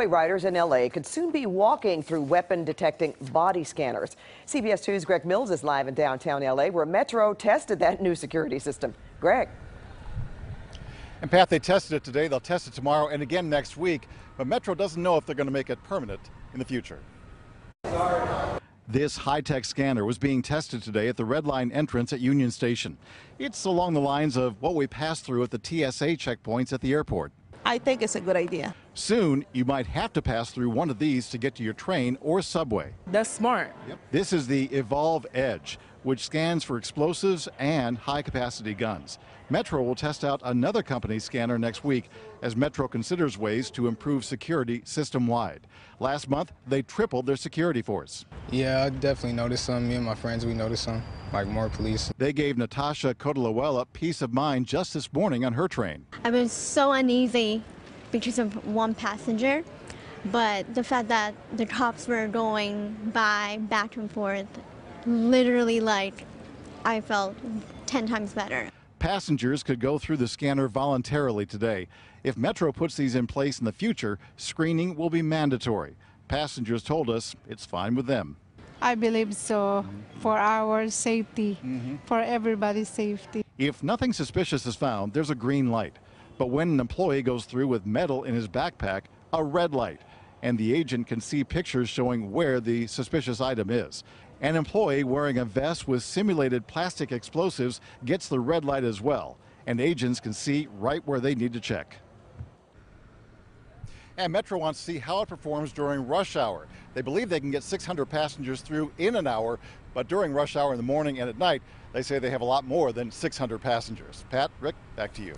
Riders in LA could soon be walking through weapon detecting body scanners. CBS 2's Greg Mills is live in downtown LA where Metro tested that new security system. Greg. And Pat, they tested it today, they'll test it tomorrow and again next week, but Metro doesn't know if they're going to make it permanent in the future. This high-tech scanner was being tested today at the Red Line entrance at Union Station. It's along the lines of what we pass through at the TSA checkpoints at the airport. I think it's a good idea. Soon, you might have to pass through one of these to get to your train or subway. That's smart. Yep. This is the Evolv Edge, which scans for explosives and high-capacity guns. Metro will test out another company's scanner next week as Metro considers ways to improve security system-wide. Last month, they tripled their security force. Yeah, I definitely noticed some. Me and my friends, we noticed some, like more police. They gave Natasha Codalawella peace of mind just this morning on her train. I've been so uneasy because of one passenger, but the fact that the cops were going by back and forth, literally like I felt 10 times better. Passengers could go through the scanner voluntarily today. If Metro puts these in place in the future, screening will be mandatory. Passengers told us it's fine with them. I believe so, for our safety, mm-hmm. for everybody's safety. If nothing suspicious is found, there's a green light. But when an employee goes through with metal in his backpack, a red light. And the agent can see pictures showing where the suspicious item is. An employee wearing a vest with simulated plastic explosives gets the red light as well. And agents can see right where they need to check. And Metro wants to see how it performs during rush hour. They believe they can get 600 passengers through in an hour, but during rush hour in the morning and at night, they say they have a lot more than 600 passengers. Pat, Rick, back to you.